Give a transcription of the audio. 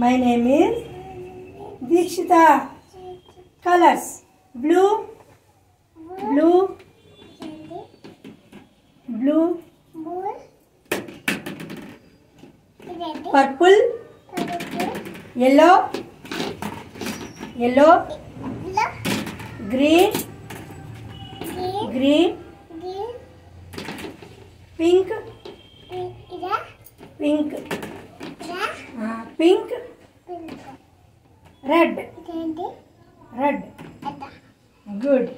My name is Deekshita. Colors: blue, blue, blue, purple, yellow, yellow, green, green, pink, pink, pink. Ah, red red good